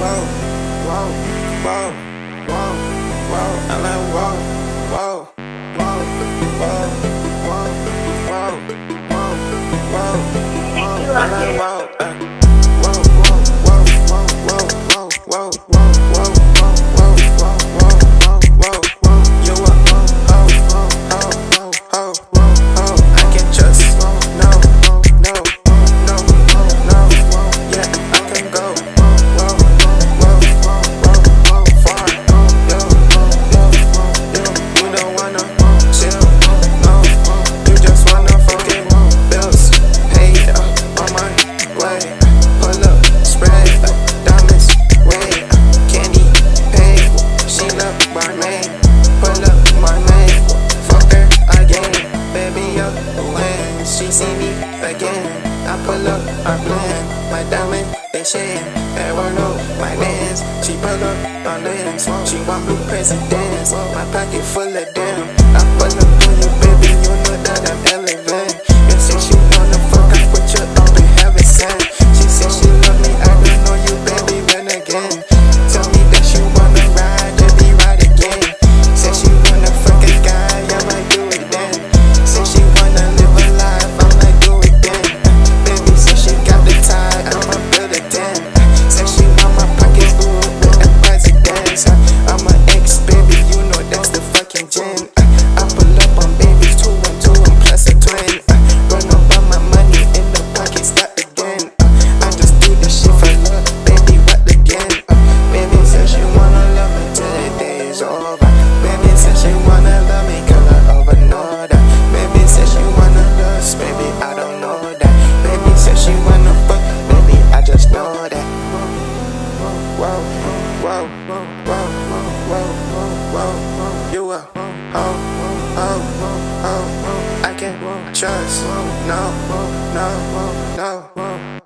whoa, whoa, whoa, whoa, whoa. I'm like whoa, whoa, whoa, whoa, whoa, whoa, whoa, whoa. I'm like whoa. She see me again. I pull up, I blend, my diamond, they shine. Everyone know my lens. She pull up on lens, she want blue presidents. My pocket full of them. I pull up I pull up on babies, two and two, and plus a twin. Run up on my money in the again. I just do this shit for love, baby, what again? Baby said she wanna love me till the day's over. Baby said she wanna love. Baby said she wanna lust, baby, I don't know that. Baby said she wanna fuck, baby, I just know that. Whoa, whoa, whoa, whoa, whoa, whoa, whoa. You a hoe, hoe, hoe. I can't trust, no, no, no.